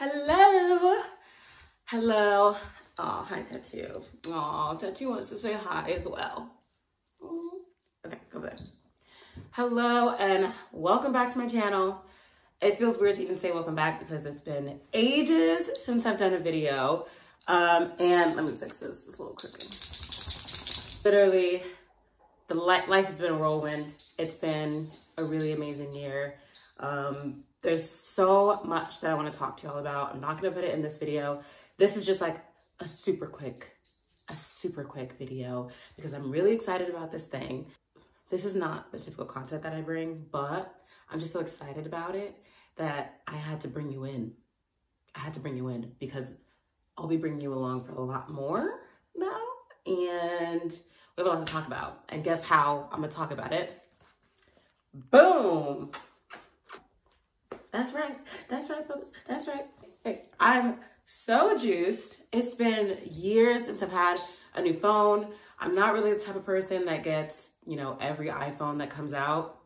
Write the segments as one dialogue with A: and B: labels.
A: Hello. Hello. Oh, hi, Tattoo. Oh, Tattoo wants to say hi as well. Okay, go ahead. Hello and welcome back to my channel. It feels weird to even say welcome back because it's been ages since I've done a video. Um, and let me fix this, a little crooked. Literally, the life has been a whirlwind. It's been a really amazing year. Um, there's so much that I want to talk to y'all about. I'm not going to put it in this video. This is just like a super quick, a super quick video because I'm really excited about this thing. This is not the typical content that I bring, but I'm just so excited about it that I had to bring you in. I had to bring you in because I'll be bringing you along for a lot more now. And we have a lot to talk about. And guess how I'm gonna talk about it? Boom! That's right. That's right, folks. That's right. Hey, I'm so juiced. It's been years since I've had a new phone. I'm not really the type of person that gets, you know, every iPhone that comes out.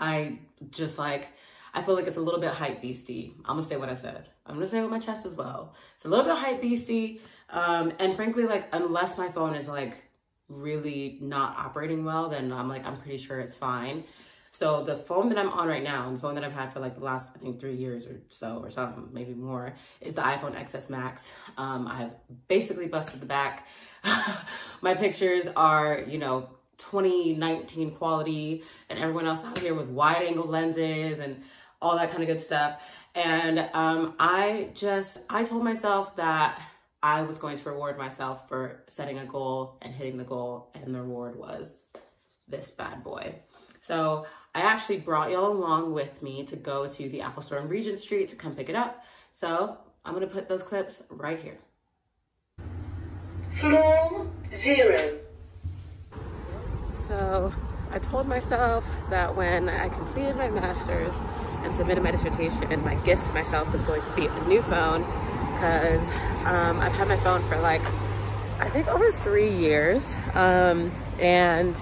A: I just like, I feel like it's a little bit hype beastie. I'm gonna say what I said. I'm gonna say it with my chest as well. It's a little bit hype beastie. Um, and frankly, like, unless my phone is like really not operating well, then I'm like, I'm pretty sure it's fine. So the phone that I'm on right now, the phone that I've had for like the last, I think three years or so, or something, maybe more, is the iPhone XS Max. Um, I've basically busted the back. My pictures are, you know, 2019 quality and everyone else out here with wide angle lenses and all that kind of good stuff. And um, I just, I told myself that I was going to reward myself for setting a goal and hitting the goal. And the reward was this bad boy. So I actually brought y'all along with me to go to the Apple store on Regent Street to come pick it up. So I'm gonna put those clips right here.
B: Floor zero.
A: So I told myself that when I completed my master's and submitted my dissertation, my gift to myself was going to be a new phone because um, I've had my phone for like, I think over three years. Um, and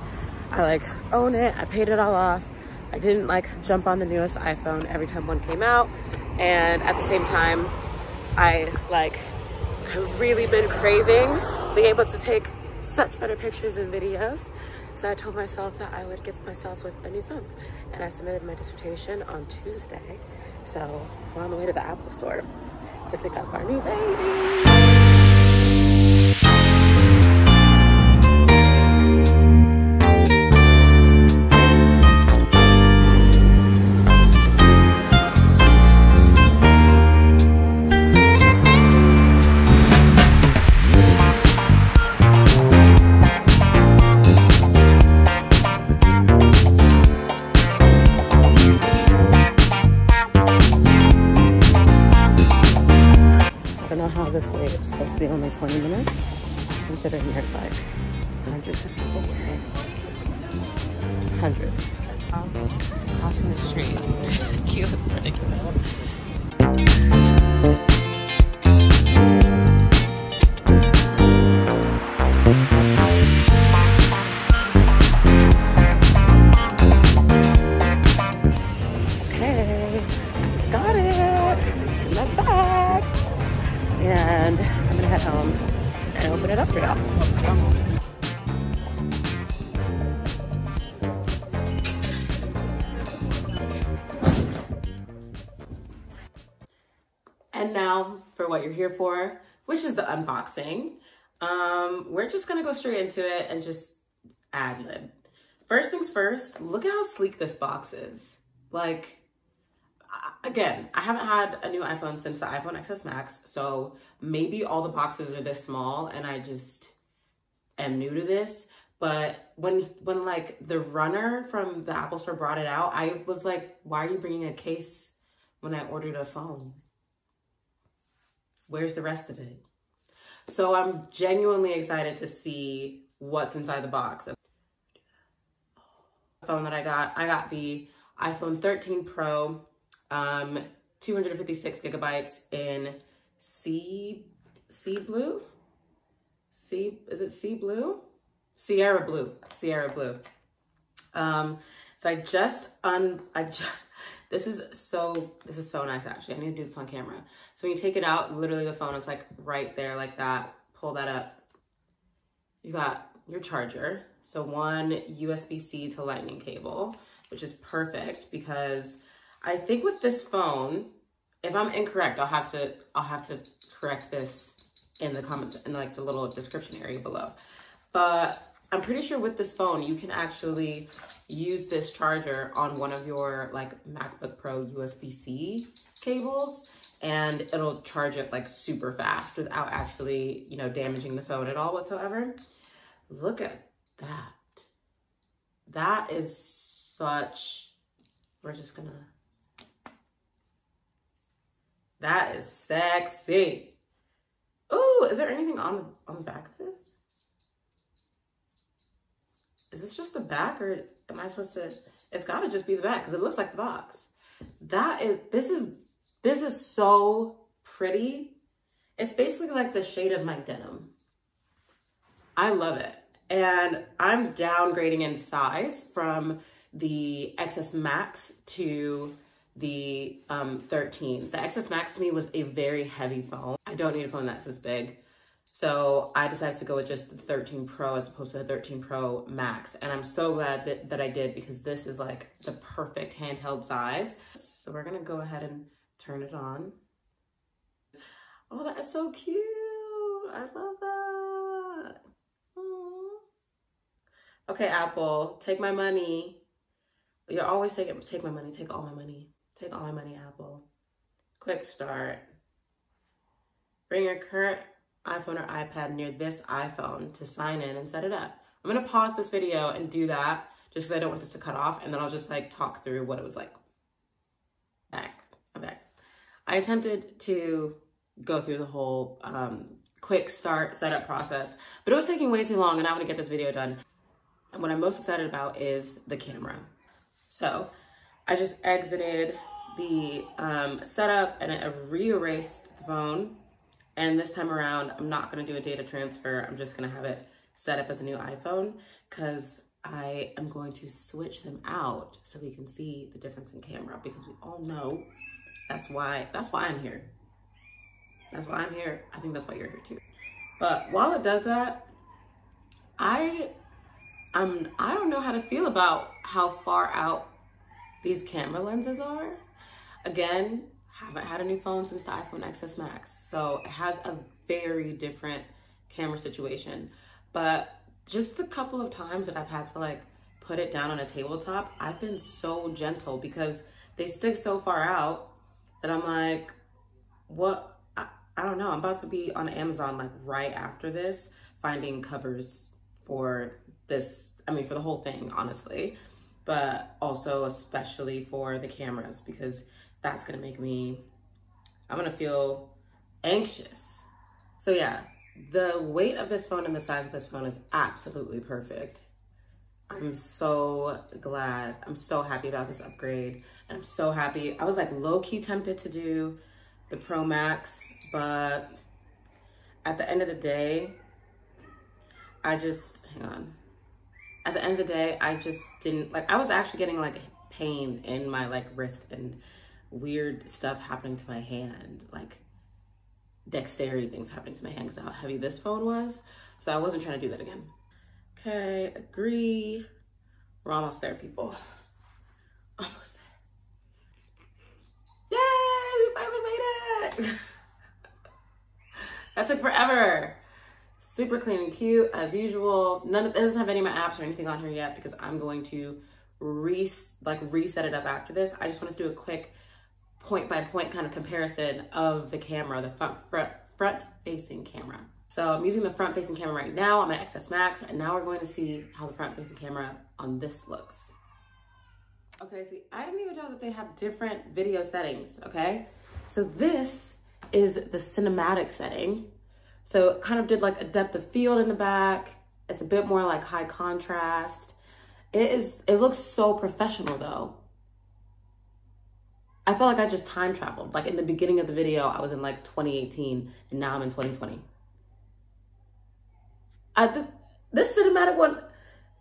A: I like own it, I paid it all off. I didn't like jump on the newest iPhone every time one came out. And at the same time, I like have really been craving being able to take such better pictures and videos. So I told myself that I would gift myself with a new phone. And I submitted my dissertation on Tuesday. So we're on the way to the Apple store to pick up our new baby. Hundreds of people here. Hundreds. Oh, Crossing the street. Cute, and ridiculous. Okay, I got it. It's in my bag. And now for what you're here for, which is the unboxing. Um, we're just gonna go straight into it and just ad lib. First things first, look at how sleek this box is. Like, again, I haven't had a new iPhone since the iPhone XS Max, so maybe all the boxes are this small and I just am new to this. But when, when like the runner from the Apple store brought it out, I was like, why are you bringing a case when I ordered a phone? Where's the rest of it? So I'm genuinely excited to see what's inside the box. phone that I got, I got the iPhone 13 Pro, um, 256 gigabytes in sea, sea blue? Sea, is it sea blue? Sierra blue, Sierra blue. Um, so I just un, I just, This is so, this is so nice actually. I need to do this on camera. So when you take it out, literally the phone is like right there like that. Pull that up. You got your charger. So one USB-C to lightning cable, which is perfect because I think with this phone, if I'm incorrect, I'll have to, I'll have to correct this in the comments, in like the little description area below. But I'm pretty sure with this phone, you can actually use this charger on one of your like MacBook Pro USB-C cables and it'll charge it like super fast without actually, you know, damaging the phone at all whatsoever. Look at that. That is such, we're just gonna, that is sexy. Oh, is there anything on the, on the back of this? Is this just the back or am I supposed to, it's gotta just be the back because it looks like the box. That is, this is, this is so pretty. It's basically like the shade of my denim. I love it. And I'm downgrading in size from the XS Max to the um, 13. The XS Max to me was a very heavy phone. I don't need a phone that's this big. So I decided to go with just the 13 Pro as opposed to the 13 Pro Max. And I'm so glad that, that I did because this is like the perfect handheld size. So we're gonna go ahead and turn it on. Oh, that is so cute. I love that. Aww. Okay, Apple, take my money. You're always taking, take my money, take all my money. Take all my money, Apple. Quick start. Bring your current iPhone or iPad near this iPhone to sign in and set it up. I'm gonna pause this video and do that just because I don't want this to cut off and then I'll just like talk through what it was like. Back, I'm back. I attempted to go through the whole um, quick start setup process, but it was taking way too long and I want to get this video done. And what I'm most excited about is the camera. So I just exited the um, setup and I re-erased the phone. And this time around, I'm not gonna do a data transfer. I'm just gonna have it set up as a new iPhone because I am going to switch them out so we can see the difference in camera because we all know that's why, that's why I'm here. That's why I'm here. I think that's why you're here too. But while it does that, I, I'm, I don't know how to feel about how far out these camera lenses are. Again, haven't had a new phone since the iPhone XS Max. So it has a very different camera situation. But just the couple of times that I've had to like put it down on a tabletop, I've been so gentle because they stick so far out that I'm like, what? I, I don't know. I'm about to be on Amazon like right after this, finding covers for this, I mean, for the whole thing, honestly but also especially for the cameras because that's gonna make me, I'm gonna feel anxious. So yeah, the weight of this phone and the size of this phone is absolutely perfect. I'm so glad. I'm so happy about this upgrade. I'm so happy. I was like low key tempted to do the Pro Max, but at the end of the day, I just, hang on at the end of the day, I just didn't like, I was actually getting like pain in my like wrist and weird stuff happening to my hand, like dexterity things happening to my hand because how heavy this phone was. So I wasn't trying to do that again. Okay, agree. We're almost there, people. Almost there. Yay, we finally made it. that took forever super clean and cute as usual. None of it doesn't have any of my apps or anything on here yet because I'm going to re like reset it up after this. I just want to do a quick point by point kind of comparison of the camera, the front front front facing camera. So I'm using the front facing camera right now on my XS Max, and now we're going to see how the front facing camera on this looks. Okay, see, I didn't even know that they have different video settings, okay? So this is the cinematic setting, so it kind of did like a depth of field in the back. It's a bit more like high contrast. It is, it looks so professional though. I felt like I just time traveled. Like in the beginning of the video, I was in like 2018 and now I'm in 2020. I, this, this cinematic one,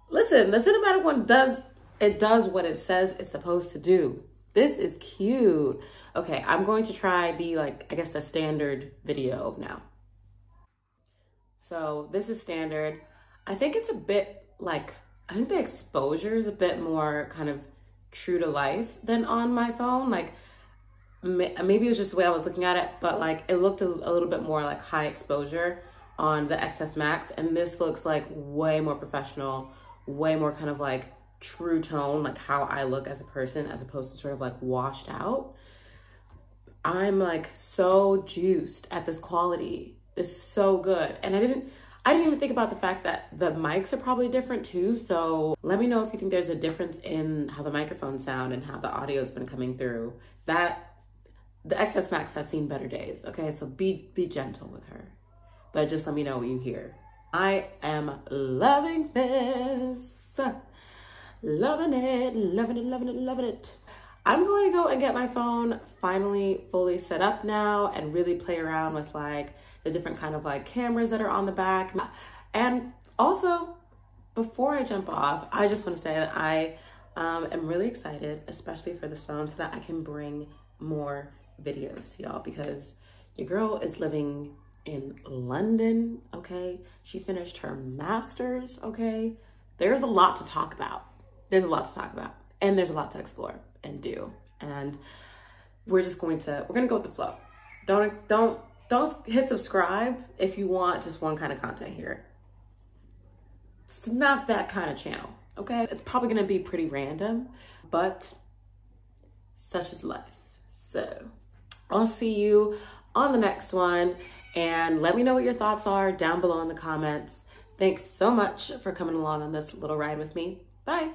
A: listen, the cinematic one does, it does what it says it's supposed to do. This is cute. Okay, I'm going to try the like, I guess the standard video now. So this is standard. I think it's a bit like, I think the exposure is a bit more kind of true to life than on my phone. Like maybe it was just the way I was looking at it, but like it looked a, a little bit more like high exposure on the XS Max. And this looks like way more professional, way more kind of like true tone, like how I look as a person, as opposed to sort of like washed out. I'm like so juiced at this quality. This is so good. And I didn't, I didn't even think about the fact that the mics are probably different too. So let me know if you think there's a difference in how the microphones sound and how the audio's been coming through. That the XS Max has seen better days. Okay, so be be gentle with her, but just let me know what you hear. I am loving this. Loving it, loving it, loving it, loving it. I'm going to go and get my phone finally fully set up now and really play around with like the different kind of like cameras that are on the back. And also, before I jump off, I just want to say that I um, am really excited, especially for this phone, so that I can bring more videos to y'all because your girl is living in London, okay? She finished her master's, okay? There's a lot to talk about there's a lot to talk about and there's a lot to explore and do. And we're just going to, we're to go with the flow. Don't, don't, don't hit subscribe if you want just one kind of content here. It's not that kind of channel, okay? It's probably to be pretty random, but such is life. So I'll see you on the next one and let me know what your thoughts are down below in the comments. Thanks so much for coming along on this little ride with me. Bye.